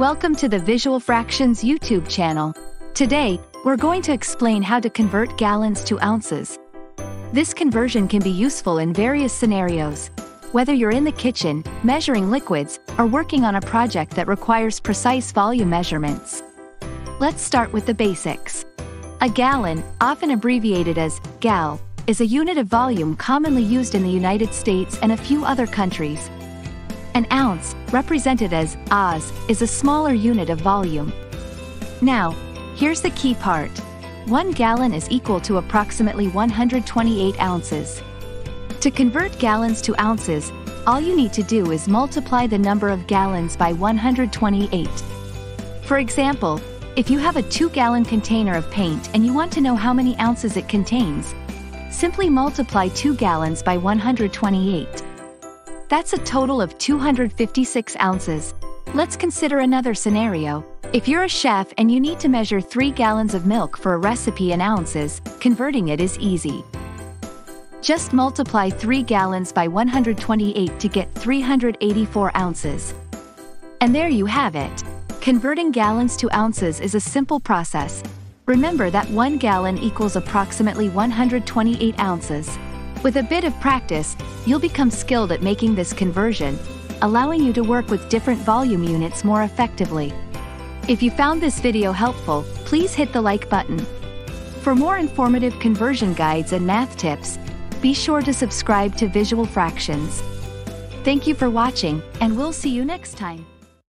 Welcome to the Visual Fractions YouTube channel. Today, we're going to explain how to convert gallons to ounces. This conversion can be useful in various scenarios. Whether you're in the kitchen, measuring liquids, or working on a project that requires precise volume measurements. Let's start with the basics. A gallon, often abbreviated as gal, is a unit of volume commonly used in the United States and a few other countries. An ounce, represented as oz, is a smaller unit of volume. Now, here's the key part. One gallon is equal to approximately 128 ounces. To convert gallons to ounces, all you need to do is multiply the number of gallons by 128. For example, if you have a 2-gallon container of paint and you want to know how many ounces it contains, simply multiply 2 gallons by 128. That's a total of 256 ounces. Let's consider another scenario. If you're a chef and you need to measure 3 gallons of milk for a recipe in ounces, converting it is easy. Just multiply 3 gallons by 128 to get 384 ounces. And there you have it. Converting gallons to ounces is a simple process. Remember that 1 gallon equals approximately 128 ounces. With a bit of practice, you'll become skilled at making this conversion, allowing you to work with different volume units more effectively. If you found this video helpful, please hit the like button. For more informative conversion guides and math tips, be sure to subscribe to Visual Fractions. Thank you for watching, and we'll see you next time.